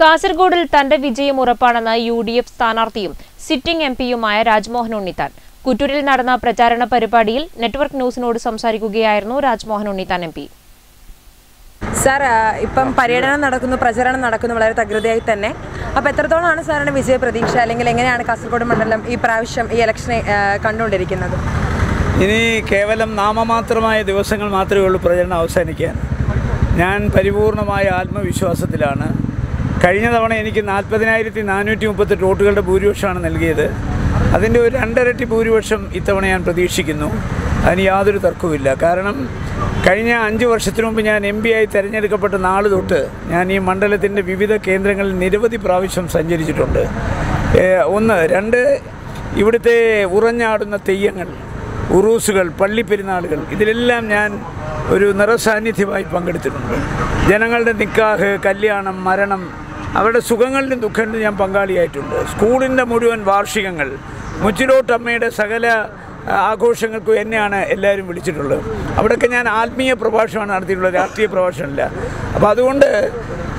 കാസർഗോഡിൽ തന്റെ വിജയം ഉറപ്പാണെന്ന് യു ഡി എഫ് സ്ഥാനാർത്ഥിയും സിറ്റിംഗ് എം പിയുമായ രാജ്മോഹൻ ഉണ്ണിത്താൻ. കുറ്റൂരിൽ നടന്ന പ്രചാരണ പരിപാടിയിൽ നെറ്റ്വർക്ക് ന്യൂസിനോട് സംസാരിക്കുകയായിരുന്നു Rajmohan Unnithan M P. Sir ഇപ്പം പര്യടനം നടക്കുന്നു പ്രചരണം നടക്കുന്നു വളരെ തകൃതിയായി തന്നെ. അപ്പോൾ എത്രത്തോളമാണ് സാറിന്റെ വിജയപ്രതീക്ഷ അല്ലെങ്കിൽ എങ്ങനെയാണ് കാസർഗോഡ് മണ്ഡലം ഈ പ്രാവശ്യം ഈ ഇലക്ഷനെ കണ്ടുകൊണ്ടിരിക്കുന്നത്? ഇനി കേവലം നാമമാത്രമായ ദിവസങ്ങൾ മാത്രമേ ഉള്ളൂ പ്രചരണം അവസാനിക്കാൻ. ഞാൻ പരിപൂർണമായ ആത്മവിശ്വാസത്തിലാണ് കഴിഞ്ഞ തവണ എനിക്ക് നാൽപ്പതിനായിരത്തി നാനൂറ്റി മുപ്പത്തെട്ട് വോട്ടുകളുടെ ഭൂരിപക്ഷമാണ് നൽകിയത്. അതിന്റെ ഒരു രണ്ടരട്ടി ഭൂരിപക്ഷം ഇത്തവണ ഞാൻ പ്രതീക്ഷിക്കുന്നു. അതിന് യാതൊരു തർക്കവുമില്ല. കാരണം കഴിഞ്ഞ അഞ്ച് വർഷത്തിനു മുമ്പ് ഞാൻ എം പി ആയി തിരഞ്ഞെടുക്കപ്പെട്ട നാൾ തൊട്ട് ഞാൻ ഈ മണ്ഡലത്തിന്റെ വിവിധ കേന്ദ്രങ്ങളിൽ നിരവധി പ്രാവശ്യം സഞ്ചരിച്ചിട്ടുണ്ട്. ഒന്ന് രണ്ട് ഇവിടുത്തെ ഉറഞ്ഞാടുന്ന തെയ്യങ്ങൾ ഉറൂസുകൾ പള്ളിപ്പെരുന്നാളുകൾ ഇതിലെല്ലാം ഞാൻ ഒരു നിറസാന്നിധ്യമായി പങ്കെടുത്തിട്ടുണ്ട്. ജനങ്ങളുടെ നിക്കാഹ് കല്യാണം മരണം അവരുടെ സുഖങ്ങളിലും ദുഃഖങ്ങളിലും ഞാൻ പങ്കാളിയായിട്ടുണ്ട്. സ്കൂളിന്റെ മുഴുവൻ വാർഷികങ്ങൾ മുച്ചിലോട്ടമ്മയുടെ സകല ആഘോഷങ്ങൾക്കും എന്നെയാണ് എല്ലാവരും വിളിച്ചിട്ടുള്ളത്. അവിടെയൊക്കെ ഞാൻ ആത്മീയ പ്രഭാഷണമാണ് നടത്തിയിട്ടുള്ളത് രാഷ്ട്രീയ പ്രഭാഷണമില്ല. അപ്പോൾ അതുകൊണ്ട്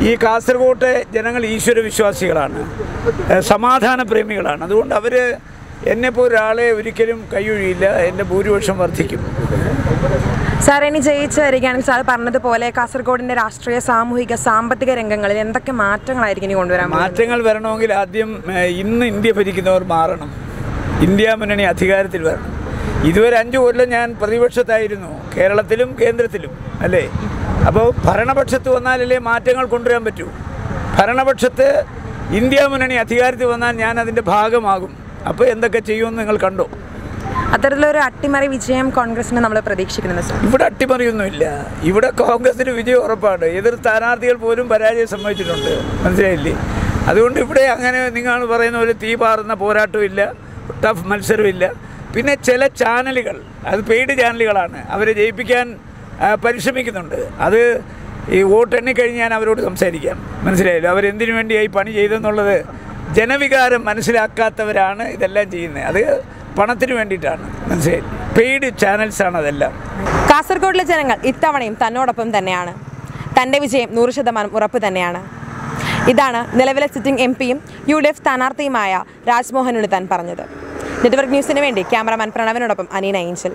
ഈ കാസർഗോട്ടെ ജനങ്ങൾ ഈശ്വര വിശ്വാസികളാണ് സമാധാന പ്രേമികളാണ്. അതുകൊണ്ട് അവർ എന്നെപ്പോൾ ഒരാളെ ഒരിക്കലും കൈയൊഴിയില്ല എന്റെ ഭൂരിപക്ഷം വർദ്ധിക്കും. സാർ ഇനി ജയിച്ച് വരികയാണെങ്കിൽ സാർ പറഞ്ഞതുപോലെ കാസർഗോഡിന്റെ രാഷ്ട്രീയ സാമൂഹിക സാമ്പത്തിക രംഗങ്ങളിൽ എന്തൊക്കെ മാറ്റങ്ങളായിരിക്കും ഇനി കൊണ്ടുവരാൻ മാറ്റങ്ങൾ വരണമെങ്കിൽ ആദ്യം ഇന്ന് ഇന്ത്യ ഭരിക്കുന്നവർ മാറണം. ഇന്ത്യ മുന്നണി അധികാരത്തിൽ വരണം. ഇതുവരെ അഞ്ചു കൊല്ലം ഞാൻ പ്രതിപക്ഷത്തായിരുന്നു. കേരളത്തിലും കേന്ദ്രത്തിലും അല്ലേ? അപ്പോൾ ഭരണപക്ഷത്ത് വന്നാലല്ലേ മാറ്റങ്ങൾ കൊണ്ടുവരാൻ പറ്റൂ. ഭരണപക്ഷത്ത് ഇന്ത്യ മുന്നണി അധികാരത്തിൽ വന്നാൽ ഞാൻ അതിന്റെ ഭാഗമാകും. അപ്പോൾ എന്തൊക്കെ ചെയ്യുമെന്ന് നിങ്ങൾ കണ്ടോ? അത്തരത്തിലൊരു അട്ടിമറി വിജയം കോൺഗ്രസിന് നമ്മൾ പ്രതീക്ഷിക്കുന്നത് ഇവിടെ അട്ടിമറിയൊന്നുമില്ല. ഇവിടെ കോൺഗ്രസിന് വിജയം ഉറപ്പാണ്. എതിർ സ്ഥാനാർത്ഥികൾ പോലും പരാജയം സംഭവിച്ചിട്ടുണ്ട് മനസ്സിലായില്ലേ? അതുകൊണ്ട് ഇവിടെ അങ്ങനെ നിങ്ങൾ പറയുന്ന പോലെ തീ പാറുന്ന പോരാട്ടമില്ല ടഫ് മത്സരമില്ല പിന്നെ ചില ചാനലുകൾ അത് പെയ്ഡ് ചാനലുകളാണ്. അവരെ ജയിപ്പിക്കാൻ പരിശ്രമിക്കുന്നുണ്ട്. അത് ഈ വോട്ട് എണ്ണിക്കഴിഞ്ഞ് ഞാൻ അവരോട് സംസാരിക്കാം. മനസ്സിലായല്ലോ? അവരെന്തിനു വേണ്ടിയായി പണി ചെയ്തെന്നുള്ളത് ജനവികാരം മനസ്സിലാക്കാത്തവരാണ് ഇതെല്ലാം ചെയ്യുന്നത്. അത് പണത്തിന് വേണ്ടിയിട്ടാണ്. മനസ്സിലായി? പെയ്ഡ് ചാനൽസാണ് അതെല്ലാം. കാസർഗോഡിലെ ജനങ്ങൾ ഇത്തവണയും തന്നോടൊപ്പം തന്നെയാണ്. തന്റെ വിജയം നൂറ് ശതമാനം ഉറപ്പ് തന്നെയാണ്. ഇതാണ് നിലവിലെ സിറ്റിംഗ് എം പിയും യു ഡി എഫ് സ്ഥാനാർത്ഥിയുമായ രാജ്മോഹൻ ഉണിത്താൻ പറഞ്ഞത്. നെറ്റ്വർക്ക് ന്യൂസിന് വേണ്ടി ക്യാമറാമാൻ പ്രണവിനോടൊപ്പം അനീന ഏഞ്ചൽ.